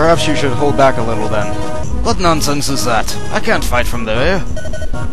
Perhaps you should hold back a little then. What nonsense is that? I can't fight from there.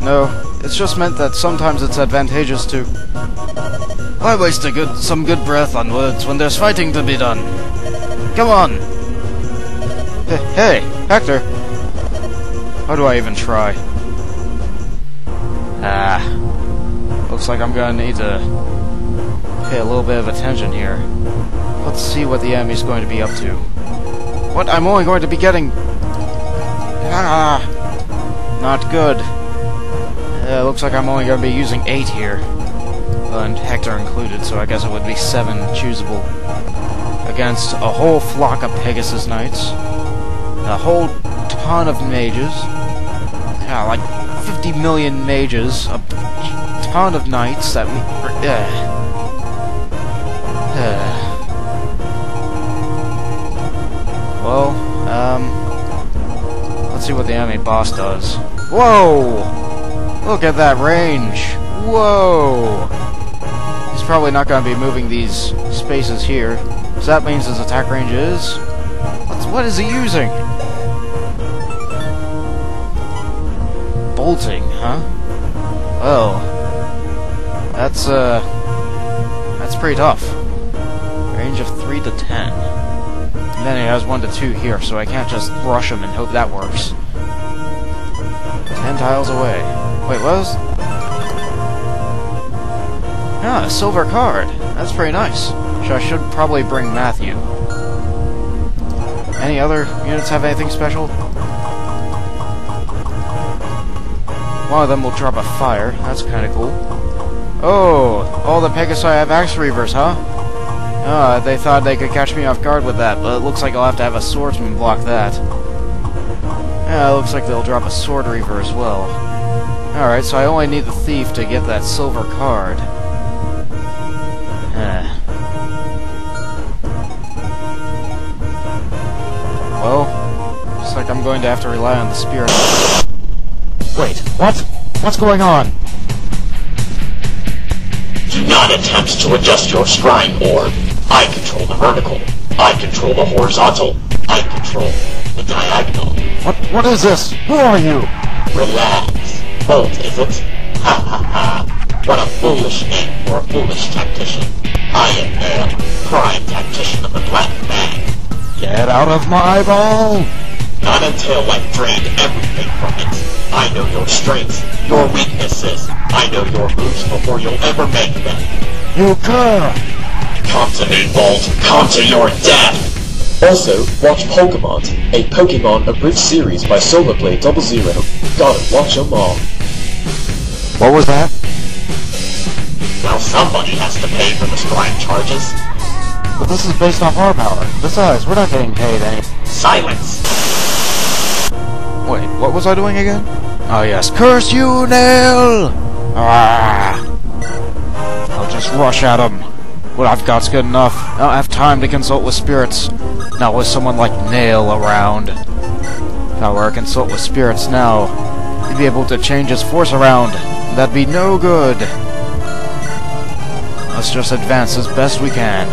No, it's just meant that sometimes it's advantageous to... Why waste a good, some good breath on words when there's fighting to be done? Come on! Hey, hey, Hector! How do I even try? Ah. Looks like I'm gonna need to pay a little bit of attention here. Let's see what the enemy's going to be up to. What? I'm only going to be getting... Ah! Not good. Uh, looks like I'm only going to be using 8 here. And Hector included, so I guess it would be 7 choosable. Against a whole flock of Pegasus Knights. A whole ton of mages. Yeah, like 50 million mages. A ton of knights that we... Uh, uh, see what the enemy boss does. Whoa! Look at that range! Whoa! He's probably not going to be moving these spaces here. So that means his attack range is... What's, what is he using? Bolting, huh? Well... That's, uh... That's pretty tough. Range of 3 to 10. Then he has 1 to 2 here, so I can't just rush him and hope that works. 10 tiles away. Wait, what was... Ah, a silver card. That's pretty nice. So I should probably bring Matthew. Any other units have anything special? One of them will drop a fire. That's kind of cool. Oh, all the Pegasi have Axe Reavers, huh? Ah, they thought they could catch me off guard with that, but it looks like I'll have to have a swordsman block that. Yeah, it looks like they'll drop a sword reaver as well. Alright, so I only need the thief to get that silver card. Eh. Well, looks like I'm going to have to rely on the spirit. Wait, what? What's going on? Do not attempt to adjust your shrine orb. I control the vertical. I control the horizontal. I control the diagonal. What? What is this? Who are you? Relax. Bolt, is it? Ha ha ha. What a foolish name for a foolish tactician. I am Nail, prime tactician of the Black Bag. Get out of my eyeball! Not until I've drained everything from it. I know your strengths, your weaknesses. I know your moves before you'll ever make them. You cur! Come to me, Bolt. Come to your death. Also, watch Polkamons, a Pokemon abridged series by Solarblade Double Zero. Gotta watch them all. What was that? Well, somebody has to pay for the shrine charges. But this is based off our power. Besides, we're not getting paid any. Silence. Wait, what was I doing again? Oh yes, curse you, Nail! Ah! I'll just rush at him. What I've got's good enough. I don't have time to consult with spirits. Not with someone like Nail around. If I were to consult with spirits now, he'd be able to change his force around. That'd be no good. Let's just advance as best we can.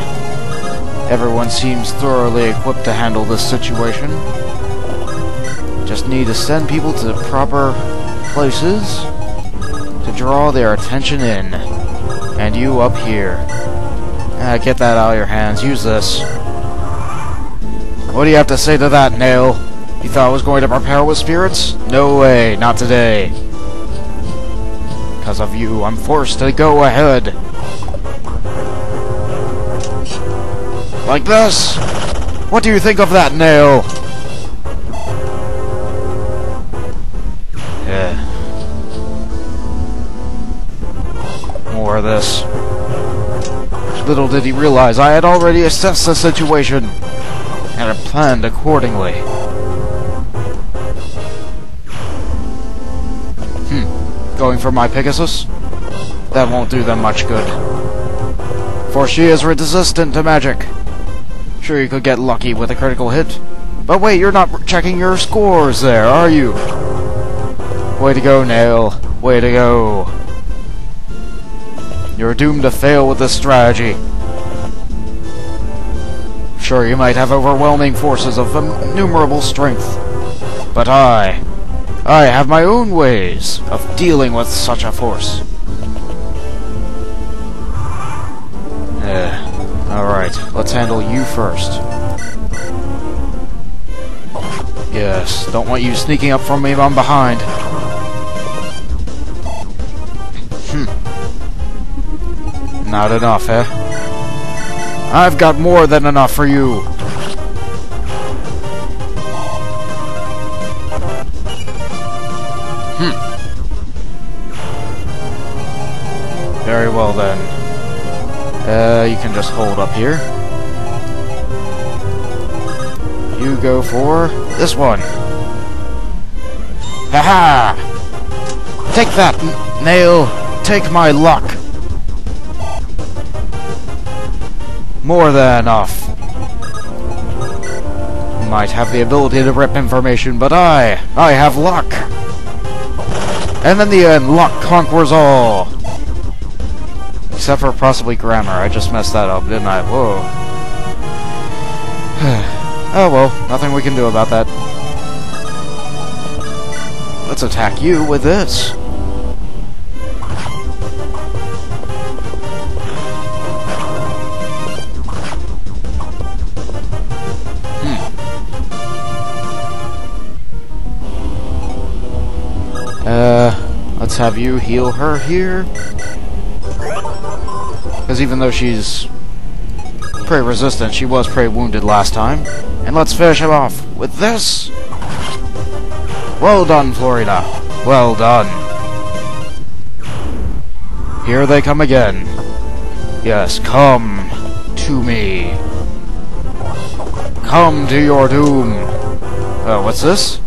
Everyone seems thoroughly equipped to handle this situation. Just need to send people to the proper places to draw their attention in. And you up here. Ah, get that out of your hands. Use this. What do you have to say to that, Nail? You thought I was going to prepare with spirits? No way, not today. Because of you, I'm forced to go ahead. Like this? What do you think of that, Nail? Yeah. More of this. Little did he realize I had already assessed the situation and had planned accordingly. Hmm. Going for my Pegasus? That won't do them much good. For she is resistant to magic. Sure you could get lucky with a critical hit. But wait, you're not checking your scores there, are you? Way to go, Nail. Way to go. You're doomed to fail with this strategy. Sure you might have overwhelming forces of innumerable strength. But I... I have my own ways of dealing with such a force. Eh, alright, let's handle you first. Yes, don't want you sneaking up from me from behind. Not enough, eh? I've got more than enough for you. Hmm. Very well then. Uh, you can just hold up here. You go for this one. Haha! -ha! Take that, nail! Take my luck! More than enough. Might have the ability to rip information, but I, I have luck! And in the end, luck conquers all! Except for possibly grammar. I just messed that up, didn't I? Whoa. oh well, nothing we can do about that. Let's attack you with this. Let's have you heal her here. Because even though she's prey resistant, she was prey wounded last time. And let's finish him off with this. Well done, Florina. Well done. Here they come again. Yes, come to me. Come to your doom. Oh, what's this?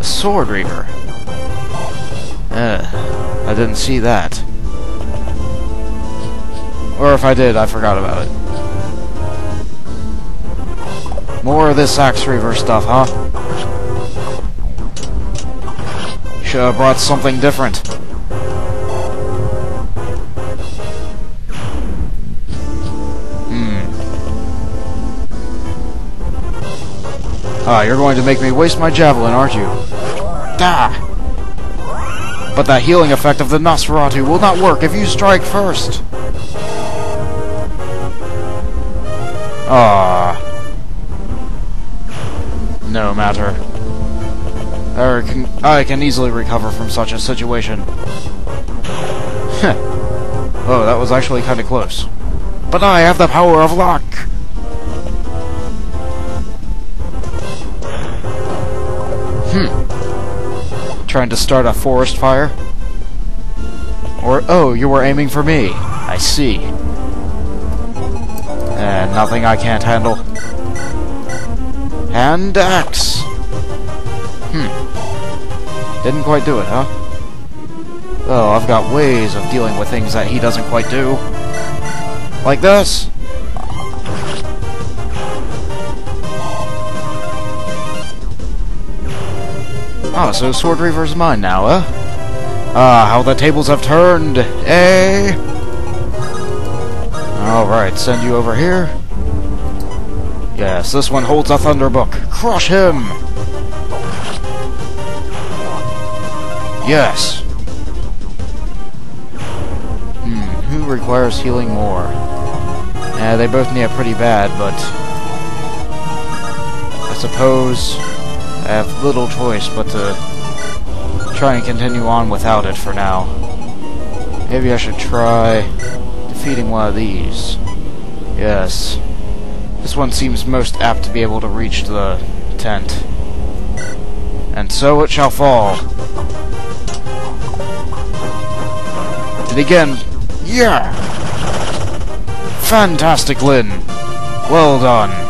A sword reaver. Uh, I didn't see that. Or if I did, I forgot about it. More of this Axe Reaver stuff, huh? Should have brought something different. Hmm. Ah, you're going to make me waste my javelin, aren't you? Da! But that healing effect of the Nosferatu will not work if you strike first. Ah. No matter. I can, I can easily recover from such a situation. oh, that was actually kind of close. But I have the power of luck! Hmm. Trying to start a forest fire? Or, oh, you were aiming for me. I see. And nothing I can't handle. Hand axe! Hmm. Didn't quite do it, huh? Oh, I've got ways of dealing with things that he doesn't quite do. Like this. Oh, so Sword Reaver's mine now, huh? Ah, how the tables have turned, eh? Alright, send you over here. Yes, this one holds a Thunderbook. Crush him! Yes! Hmm, who requires healing more? Yeah, they both need it pretty bad, but... I suppose I have little choice but to try and continue on without it for now. Maybe I should try defeating one of these. Yes. This one seems most apt to be able to reach the tent. And so it shall fall. And again, yeah! Fantastic, Lyn! Well done.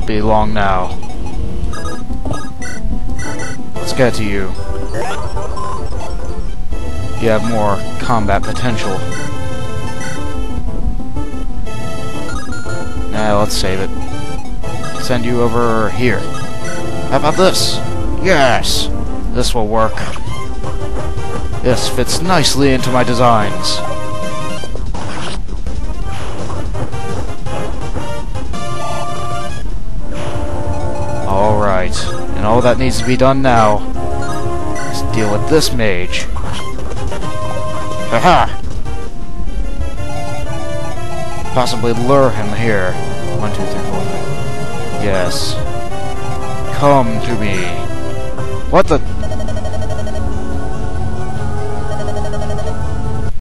Won't be long now. Let's get to you you have more combat potential. Now, let's save it. Send you over here. How about this? Yes! This will work. This fits nicely into my designs. All that needs to be done now is deal with this mage. Haha! Possibly lure him here. One, two, three, four. Yes. Come to me. What the?